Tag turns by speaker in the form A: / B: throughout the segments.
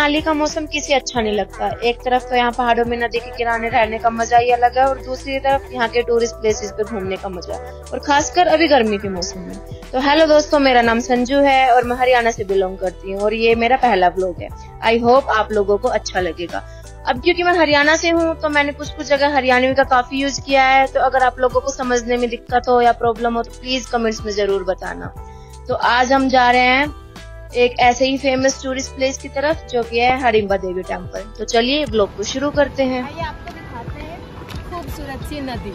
A: मनाली का मौसम किसी अच्छा नहीं लगता। एक तरफ़ तो यहाँ पहाड़ों में नदी के किनारे रहने का मज़ा ही अलग है और दूसरी तरफ़ यहाँ के टूरिस्ट प्लेसेस पे घूमने का मज़ा और खासकर अभी गर्मी के मौसम में। तो हेलो दोस्तों, मेरा नाम संजू है और मैं हरियाणा से बिलोंग करती हूँ और ये मेरा पहला ब्लॉग है। आई होप आप लोगों को अच्छा लगेगा। अब क्योंकि मैं हरियाणा से हूँ तो मैंने कुछ कुछ जगह हरियाणवी का काफ़ी यूज़ किया है तो अगर आप लोगों को समझने में दिक्कत हो या प्रॉब्लम हो तो प्लीज़ कमेंट्स में ज़रूर बताना। तो आज हम जा रहे हैं एक ऐसे ही फ़ेमस टूरिस्ट प्लेस की तरफ़, जो कि है हरिम्बा देवी टेंपल तो चलिए ब्लॉग को शुरू करते हैं।
B: आपको दिखाते हैं खूबसूरत सी नदी।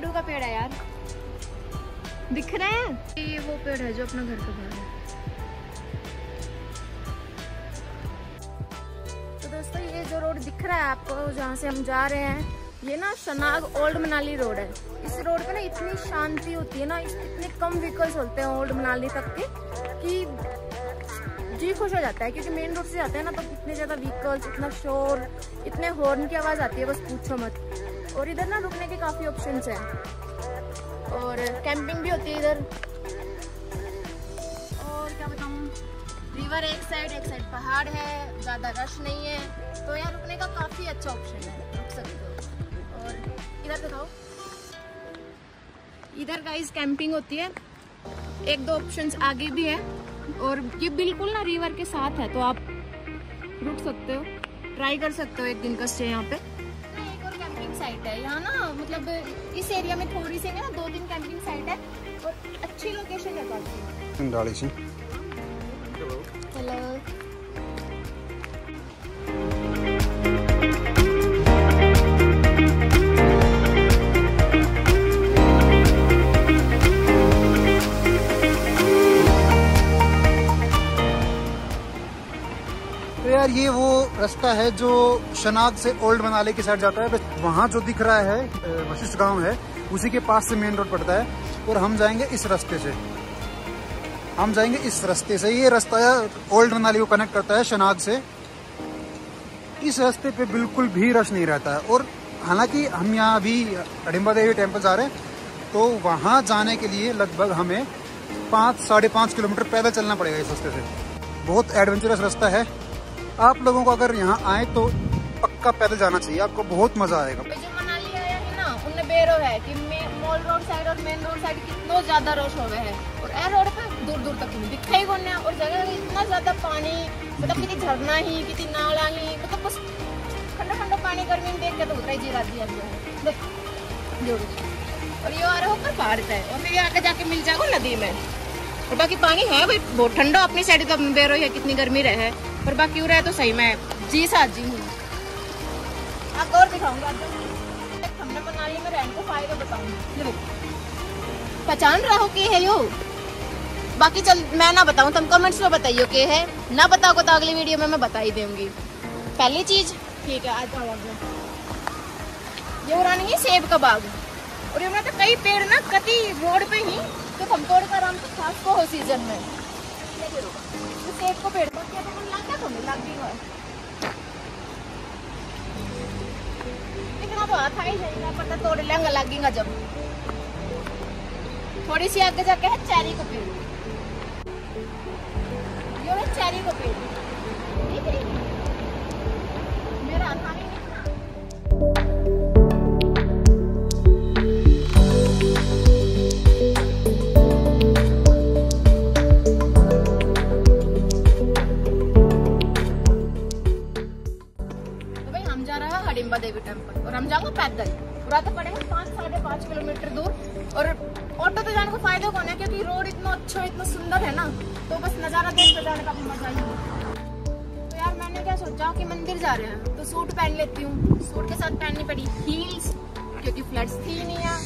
B: आड़ू का पेड़ है यार। दिख रहे हैं? ये वो पेड़ है जो अपना घर का बाहर है। तो दोस्तों ये जो रोड दिख रहा है आपको जहाँ से हम जा रहे हैं ये ना शनाग ओल्ड मनाली रोड है। इस रोड पे ना इतनी शांति होती है ना इतने कम व्हीकल्स होते हैं ओल्ड मनाली तक के कि जी खुश हो जाता है क्योंकि मेन रोड से जाते हैं ना तो इतने ज़्यादा व्हीकल्स इतना शोर इतने हॉर्न की आवाज़ आती है बस पूछो मत। और इधर ना रुकने के काफ़ी ऑप्शंस हैं। और कैंपिंग भी होती है इधर। और क्या बताऊँ? रिवर एक साइड एक साइड पहाड़ है, ज़्यादा रश नहीं है। तो यहाँ रुकने का काफ़ी अच्छा ऑप्शन है, रुक सकते हो। और इधर दिखाओ इधर गाइस कैंपिंग होती है। एक दो ऑप्शंस आगे भी है। और ये बिल्कुल ना रिवर के साथ है तो आप रुक सकते हो। ट्राई कर सकते हो एक दिन का स्टे यहाँ पे। साइट है। यहाँ ना मतलब इस एरिया में थोड़ी सी ना दो तीन कैंपिंग साइट है और अच्छी लोकेशन है काफ़ी हेलो
C: रास्ता है जो शनाग से ओल्ड मनाली की साइड जाता है। वहाँ जो दिख रहा है वशिष्ठ गाँव है, उसी के पास से मेन रोड पड़ता है और हम जाएँगे इस रास्ते से। हम जाएँगे इस रास्ते से। ये रास्ता ओल्ड मनाली को कनेक्ट करता है शनाग से। इस रास्ते पे बिल्कुल भी रश नहीं रहता है। और हालाँकि हम यहाँ अभी अडिम्बा देवी टेंपल जा रहे हैं तो वहाँ जाने के लिए लगभग हमें पाँच, साढ़े पाँच किलोमीटर पैदल चलना पड़ेगा इस रास्ते से। बहुत एडवेंचरस रास्ता है। आप लोगों को अगर यहाँ आए तो पक्का पैदल जाना चाहिए, आपको बहुत मज़ा आएगा।
B: जो मनाली आया है ना, उनने बेरो है कि मॉल रोड साइड और मेन रोड साइड कितना ज़्यादा रश हो गए है। और ए रोड पे दूर दूर तक दिखा ही कौन है? और जगह इतना ज़्यादा पानी मतलब कितनी झरना ही, कितनी नाला ही मतलब बस ठंडा ठंडा पानी गर्मी में देख के तो उतना ही जी ज़रूर और ये आ रहा ऊपर पहाड़ पे और फिर आगे जाके मिल जाएगा नदी में। और बाकी पानी है भाई, बहुत ठंडा, अपनी साइड तो बेरो है, कितनी गर्मी रहे। पर बाकी उरा है तो सही में जी सा जी हूँ। आपको और दिखाऊँगा हमने मनाली में रहने को फ़ायदे बताऊँगी। पहचान रहा हो कि है यो? बाकी चल मैं ना बताऊँ तुम कमेंट्स में बताइयो के है। ना बताओ तो अगली वीडियो में मैं बता ही दूँगी। पहली चीज़ ठीक है आज ये नहीं है सेब का बाग। और ये तो कई पेड़ ना कति रोड पे ही। तो हम तोड़ कर आराम से खास को हो सीज़न में। सेब को पेड़ बाकी mình đang kinh जब थोड़ी सी आगे जाके है चेरी को पेड़ ये चेरी को पेड़ देवी टेंपल। और हम जाएँगे पैदल। पूरा तो पड़ेगा पाँच, साढ़े पाँच किलोमीटर दूर। और ऑटो तो जाने को फ़ायदा कौन है? क्योंकि रोड इतना अच्छा इतना सुंदर है ना तो बस नज़ारा देख कर जाने का भी मज़ा ही तो यार, मैंने क्या सोचा कि मंदिर जा रहे हैं तो सूट पहन लेती हूँ। सूट के साथ पहननी पड़ी हील्स क्योंकि फ्लड्स थी नहीं हैं।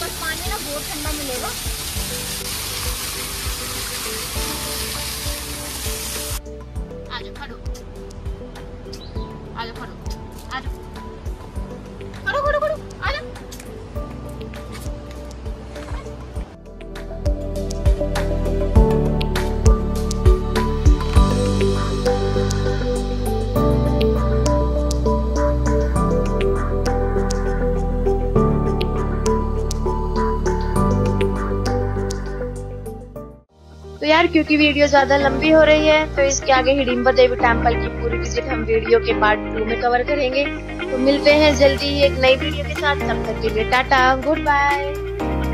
B: पर पानी ना बहुत ठंडा मिलेगा। आजो आ जाओ खड़ो आ खड़ो
A: यार क्योंकि वीडियो ज़्यादा लंबी हो रही है तो इसके आगे हिडिम्बा देवी टेंपल की पूरी विज़िट हम वीडियो के पार्ट टू में कवर करेंगे। तो मिलते हैं जल्दी ही एक नई वीडियो के साथ, तब तक के लिए टाटा गुड बाय